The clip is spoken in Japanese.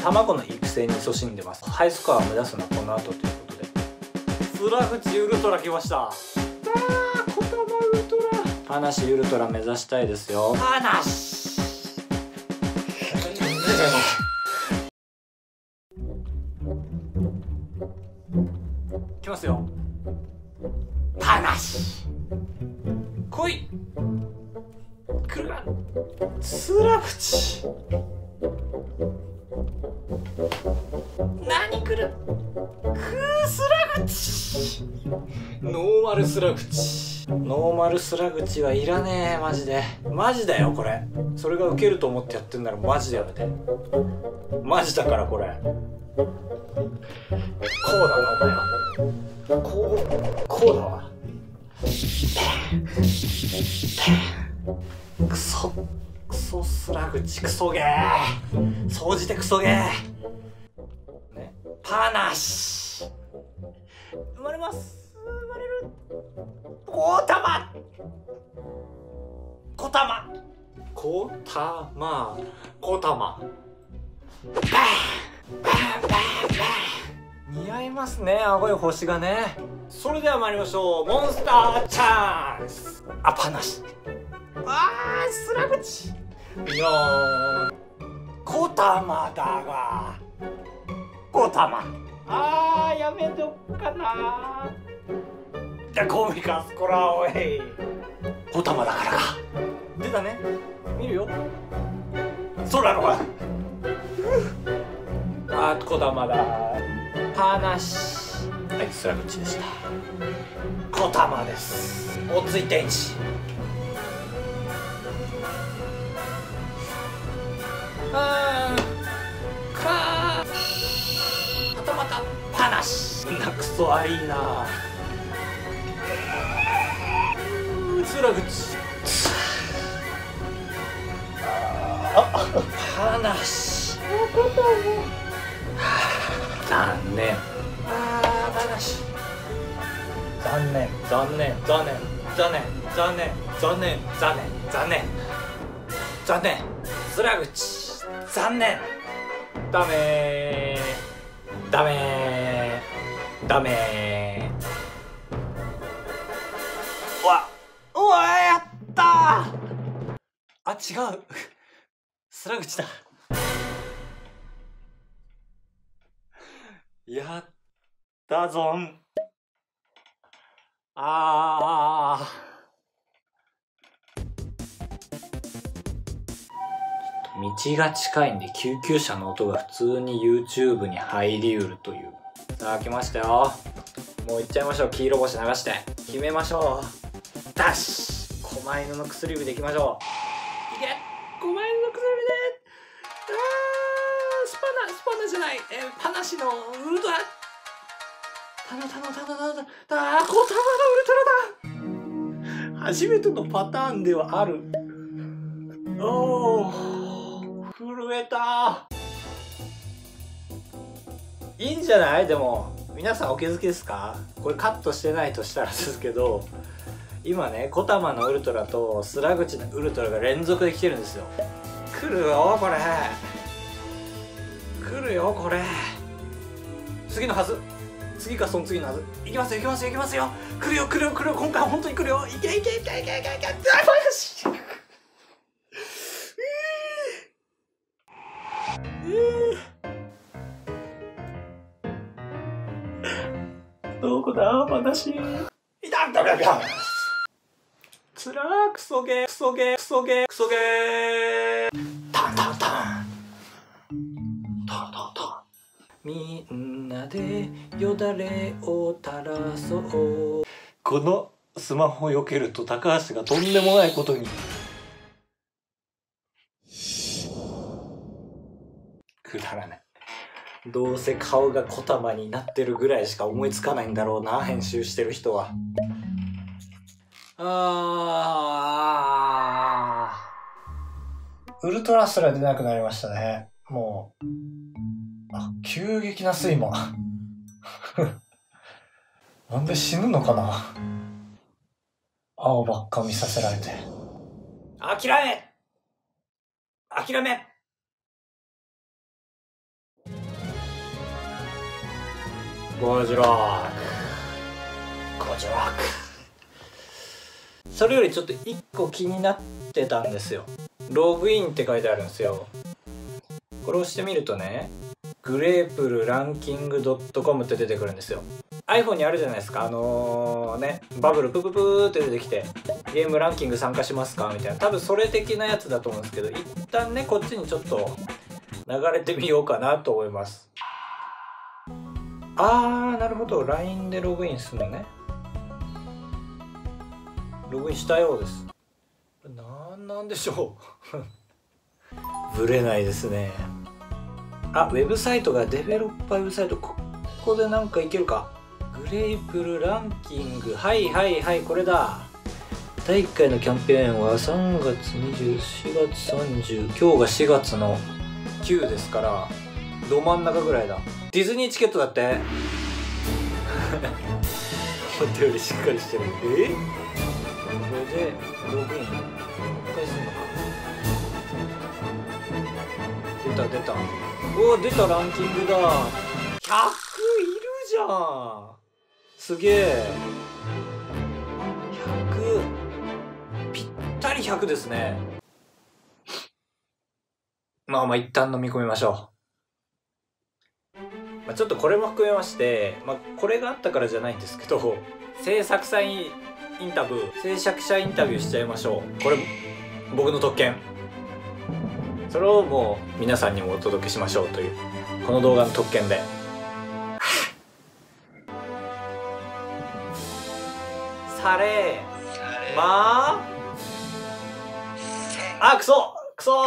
卵の育成に勤しんでます。ハイスコアを目指すのはこの後ということで。スラフチウルトラ来ました。あーコタマウルトラ。パナシウルトラ目指したいですよ。パナシきますよ。パナシ来い。来るな。スラフチスラグチ。ノーマルスラグチはいらねえ。マジで。マジだよこれ。それがウケると思ってやってんならマジでやめて。マジだからこれ。こうだなお前は。こうこうだわ。クソクソスラグチ。クソゲー。総じてクソゲー。ね。パナッシ生まれます。こたま。こたま。こたま。こたま。似合いますね青い星がね。それでは参りましょう。モンスターチャンス。あパなしああスラムチ。ビヨこたまだが。こたま。ああやめとくかな。ったゴミかすこらおい。おたまだからか。出たね。見るよ。そうなのかあーこだまだ。話はいスラブちでした。こたまです。おついてんちあーかー。またまた話なくそありなナスラグチあパナシ残念。あーパナシ残念。残念。残念。残念。残念。残念。残念。残念。残念。スラグチ残念。ダメーダメーダメーうわうわやったー。あ違う。スラグチだ。やったぞん。あ道が近いんで救急車の音が普通に YouTube に入りうるという。さあ来ましたよ。もう行っちゃいましょう。黄色星流して。決めましょう。ダッシュ狛犬の薬指でいきまし。ょういけ狛犬の薬指であースパナスパナじゃない、えーパナシのウルトラタノタノタノタノタノあーコタマのウルトラだ初めてのパターンではあるおー震えたいいんじゃないでも皆さんお気づきですかこれカットし。てないとし。たらですけど今ねコタマのウルトラとスラグチのウルトラが連続で来てるんですよ。来るよこれ。来るよこれ。次のはず。次かその次のはず。いきますよいきますよいきますよ。来るよ来るよ来るよ。今回は本当に来るよ。いけいけいけいけいけいけあよしどこだ私いたダメだつらークソゲークソゲークソゲークソゲータンタンタンタンタンタンみんなでよだれを垂らそう。このスマホを避けると高橋がとんでもないことに。くだらない。どうせ顔が小玉になってるぐらいしか思いつかないんだろうな編集してる人は。あー。ウルトラすら出なくなりましたね。もう。あ急激な睡魔。なんで死ぬのかな。青ばっか見させられて。諦め。諦め。ゴジロック。ゴジロックそれよりちょっと一個気になってたんですよ。ログインって書いてあるんですよ。これを押してみるとねグレープルランキング .com って出てくるんですよ。iPhone にあるじゃないですか。あのー、ねバブルプププって出てきてゲームランキング参加しますかみたいな。多分それ的なやつだと思うんですけど一旦ねこっちにちょっと流れてみようかなと思います。あーなるほど。LINE でログインするのね。ログインしたようです。なんなんでしょう？ブレないですね。あウェブサイトがデベロッパーウェブサイトここでなんかいけるか。グレイプルランキング。はいはいはいこれだ。第1回のキャンペーンは3月24月30今日が4月の9ですからど真ん中ぐらいだ。ディズニーチケットだって。思ったよりしっかりしてる。え？でログインもう一回するのか。出た出た。おお出たランキングだ。100いるじゃん。すげえ。100ぴったり100ですね。まあまあ一旦飲み込みましょう、まあ、ちょっとこれも含めまして、まあ、これがあったからじゃないんですけど制作者インタビュー制作者インタビューしちゃいましょう。これ僕の特権。それをもう皆さんにもお届けしましょうというこの動画の特権で。され。まあ。あくそくそ